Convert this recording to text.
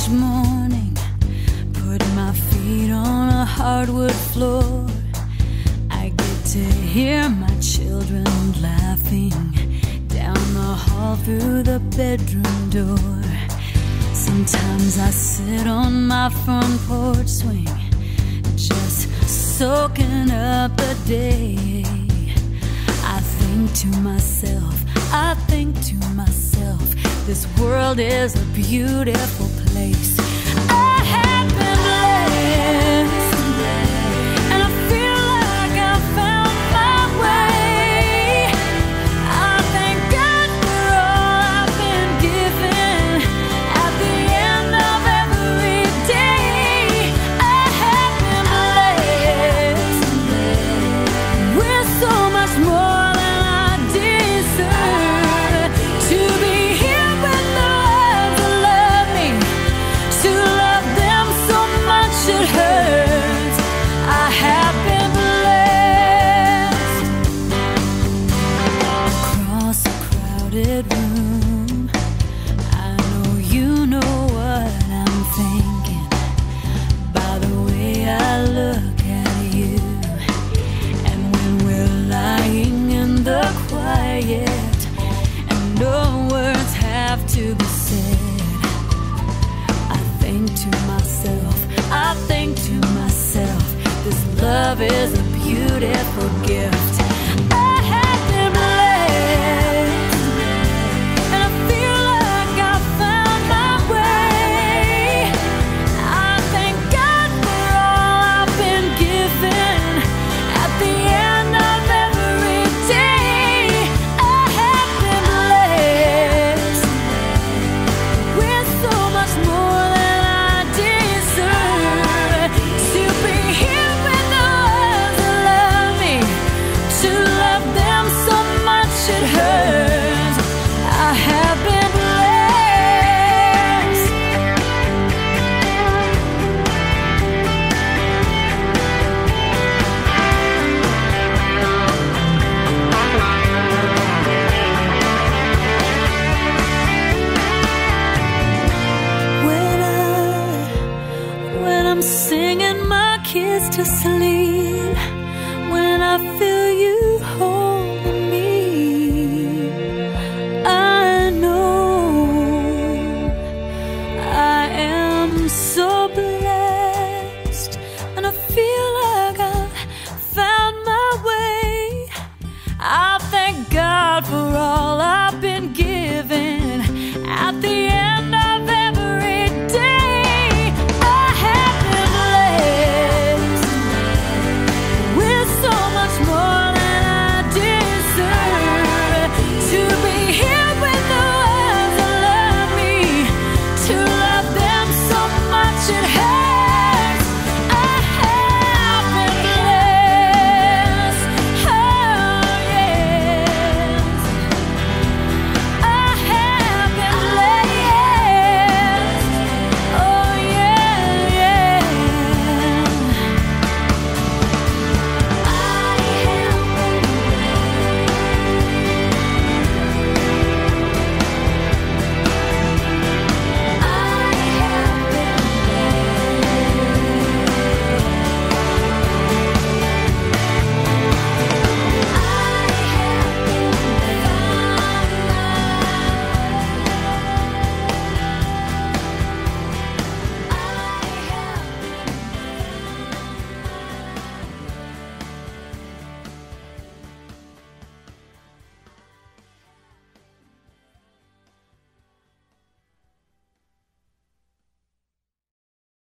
each morning, put my feet on a hardwood floor. I get to hear my children laughing down the hall through the bedroom door. Sometimes I sit on my front porch swing, just soaking up the day. I think to myself, I think to myself, this world is a beautiful place. love is a beautiful gift. singing my kids to sleep. When I feel should have.